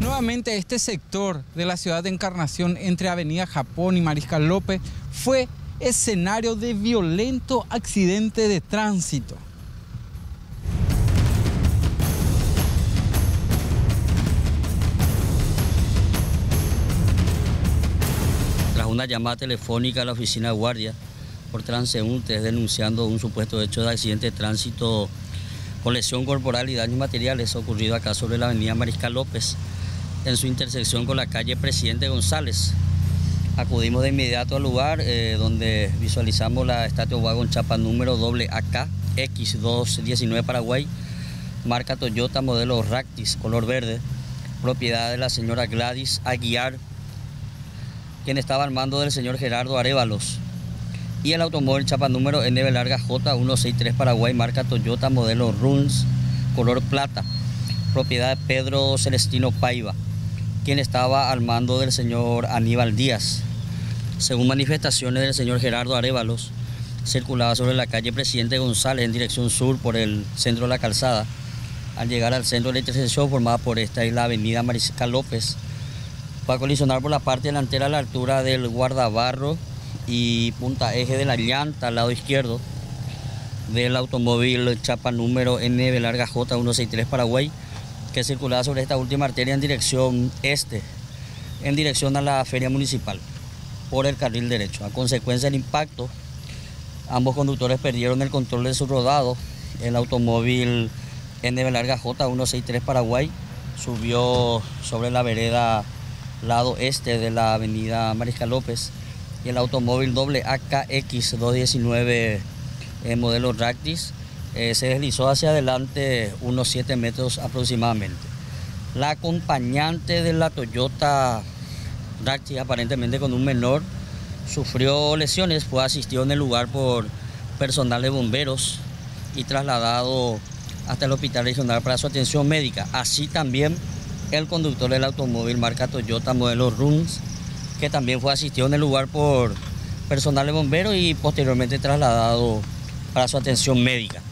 Nuevamente este sector de la ciudad de Encarnación entre Avenida Japón y Mariscal López fue escenario de violento accidente de tránsito. Tras una llamada telefónica a la oficina de guardia por transeúntes denunciando un supuesto hecho de accidente de tránsito con lesión corporal y daños materiales ocurrido acá sobre la avenida Mariscal López, en su intersección con la calle Presidente González. Acudimos de inmediato al lugar eh, donde visualizamos la estatua wagon chapa número AK X219 Paraguay, marca Toyota modelo Ractis, color verde, propiedad de la señora Gladys Aguiar, quien estaba al mando del señor Gerardo Arevalos, y el automóvil chapa número NB larga J163 Paraguay, marca Toyota modelo Runs, color plata, propiedad de Pedro Celestino Paiva, quien estaba al mando del señor Aníbal Díaz. Según manifestaciones del señor Gerardo Arevalos, circulaba sobre la calle Presidente González en dirección sur por el centro de la calzada. Al llegar al centro de la intersección formada por esta y la avenida Mariscal López, va a colisionar por la parte delantera a la altura del guardabarro y punta eje de la llanta al lado izquierdo del automóvil chapa número NB larga J163 Paraguay que circulaba sobre esta última arteria en dirección este, en dirección a la feria municipal por el carril derecho. A consecuencia del impacto, ambos conductores perdieron el control de su rodado. El automóvil NB larga J163 Paraguay subió sobre la vereda lado este de la avenida Mariscal López y el automóvil doble AKX 219 eh, modelo Ractis eh, se deslizó hacia adelante unos 7 metros aproximadamente. La acompañante de la Toyota Ractis, aparentemente con un menor, sufrió lesiones, fue asistido en el lugar por personal de bomberos y trasladado hasta el hospital regional para su atención médica. Así también el conductor del automóvil marca Toyota modelo Runs que también fue asistido en el lugar por personal de bomberos y posteriormente trasladado para su atención médica.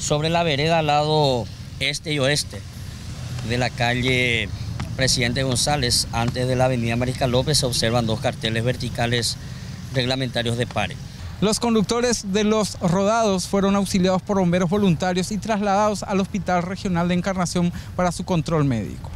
Sobre la vereda al lado este y oeste de la calle Presidente González, antes de la avenida Mariscal López, se observan dos carteles verticales reglamentarios de pare. Los conductores de los rodados fueron auxiliados por bomberos voluntarios y trasladados al Hospital Regional de Encarnación para su control médico.